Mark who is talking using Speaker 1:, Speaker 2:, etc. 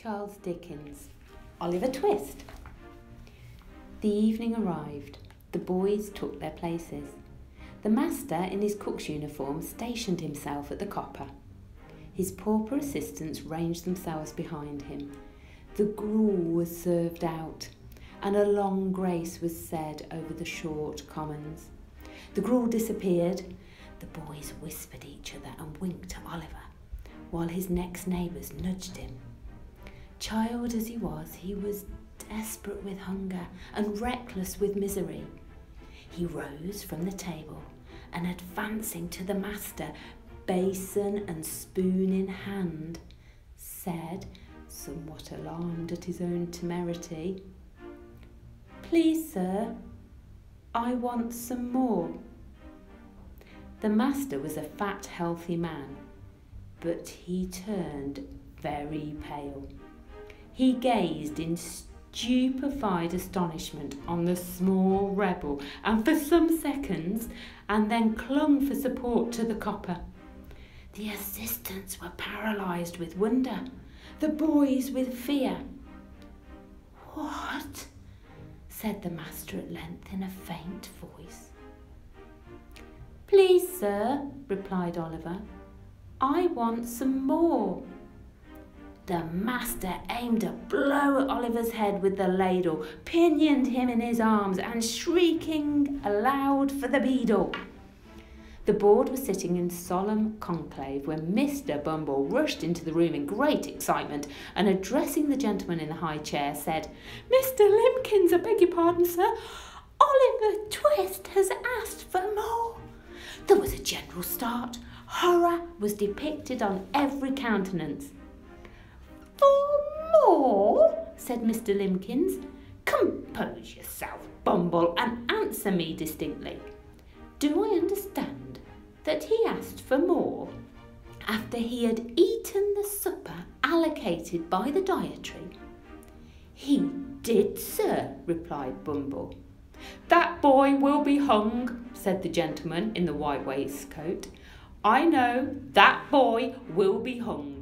Speaker 1: Charles Dickens. Oliver Twist. The evening arrived. The boys took their places. The master, in his cook's uniform, stationed himself at the copper. His pauper assistants ranged themselves behind him. The gruel was served out, and a long grace was said over the short commons. The gruel disappeared. The boys whispered each other and winked to Oliver, while his next neighbours nudged him. Child as he was, he was desperate with hunger and reckless with misery. He rose from the table and advancing to the master, basin and spoon in hand, said, somewhat alarmed at his own temerity, Please, sir, I want some more. The master was a fat, healthy man, but he turned very pale. He gazed in stupefied astonishment on the small rebel and for some seconds and then clung for support to the copper. The assistants were paralysed with wonder, the boys with fear. What? said the master at length in a faint voice. Please, sir, replied Oliver, I want some more. The master aimed a blow at Oliver's head with the ladle, pinioned him in his arms, and shrieking aloud for the beadle. The board was sitting in solemn conclave when Mr. Bumble rushed into the room in great excitement and, addressing the gentleman in the high chair, said, Mr. Limbkins, I beg your pardon, sir. Oliver Twist has asked for more. There was a general start. Horror was depicted on every countenance. For more, said Mr. Limbkins. Compose yourself, Bumble, and answer me distinctly. Do I understand that he asked for more after he had eaten the supper allocated by the dietary? He did, sir, replied Bumble. That boy will be hung, said the gentleman in the white waistcoat. I know that boy will be hung.